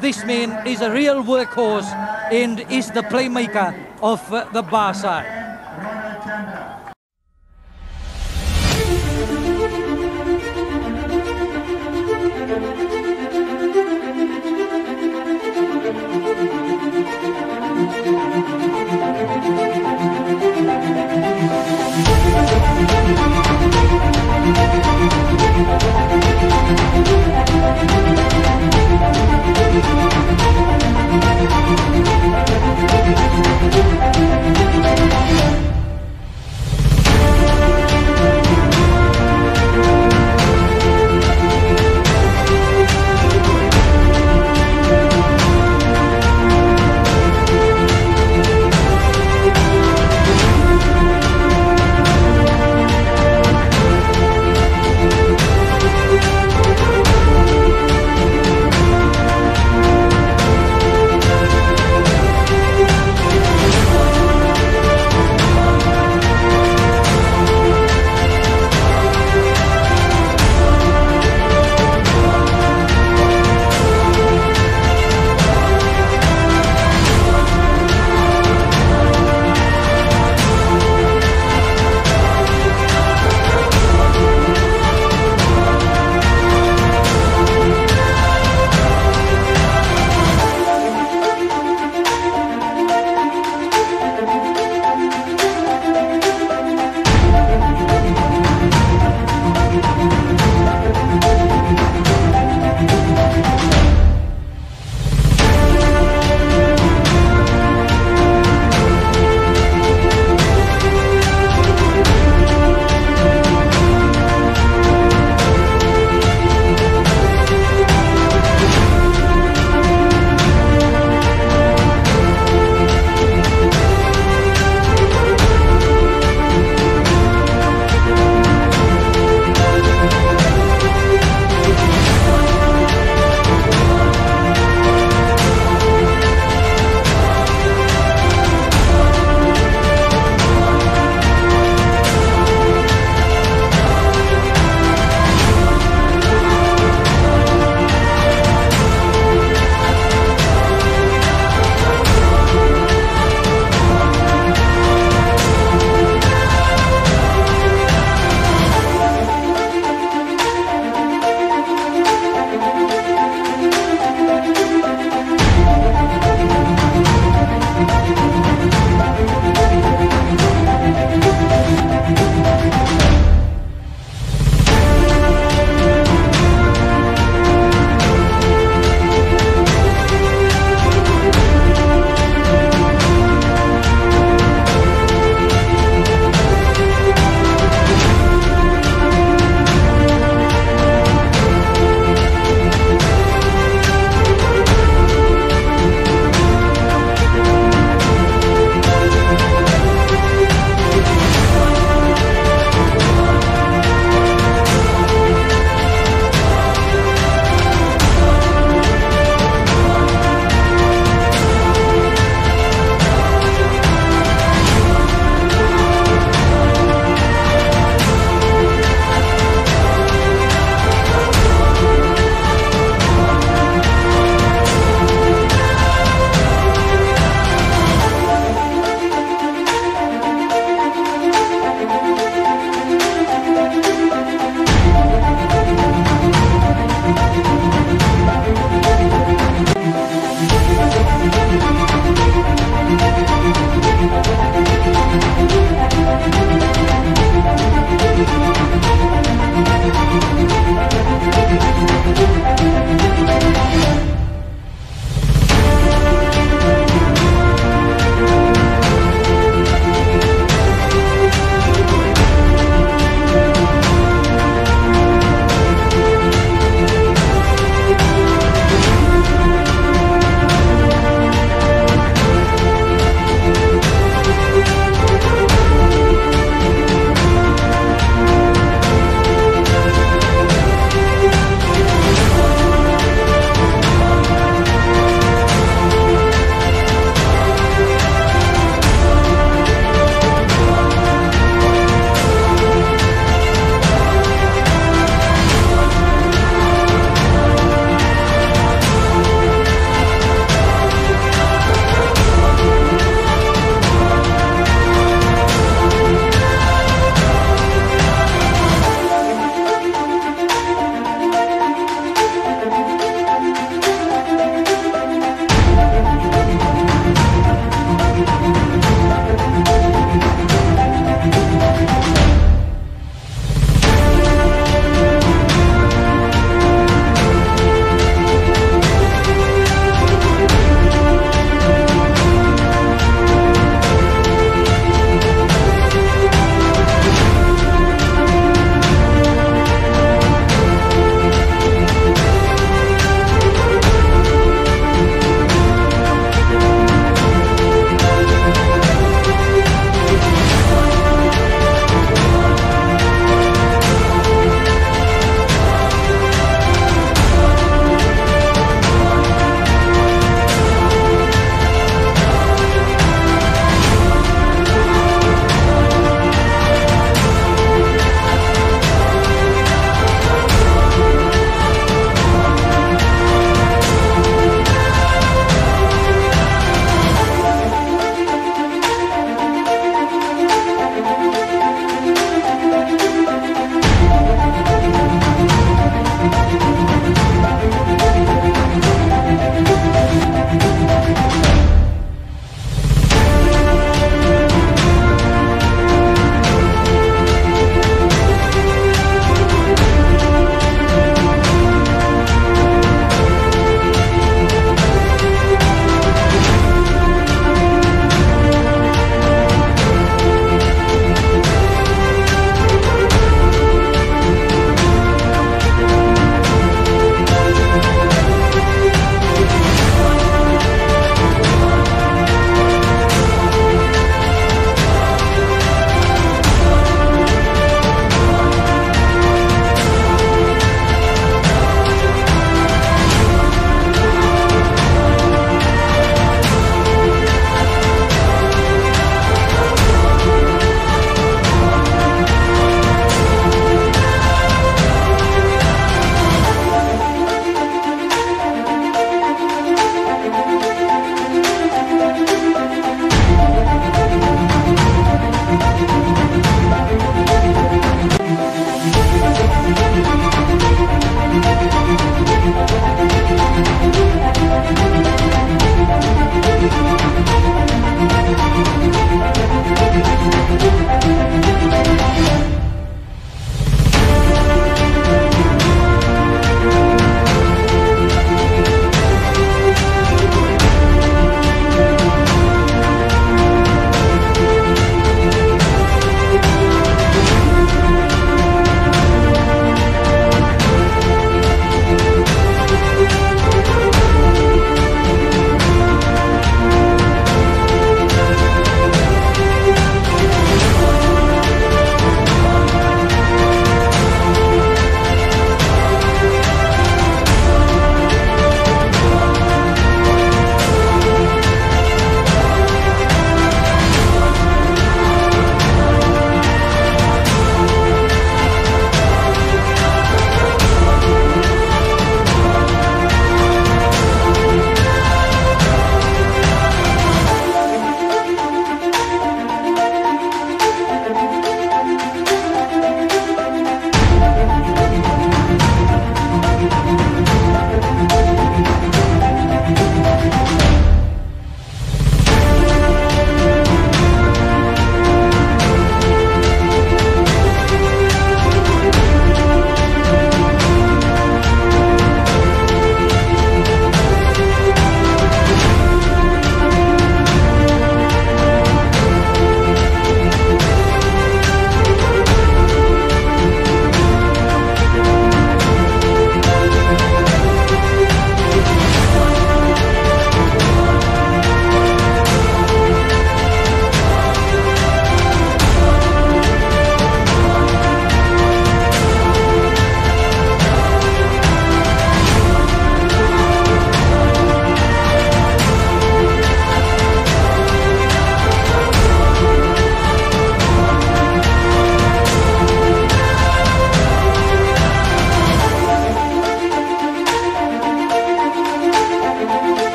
this man is a real workhorse and is the playmaker of uh, the Barca.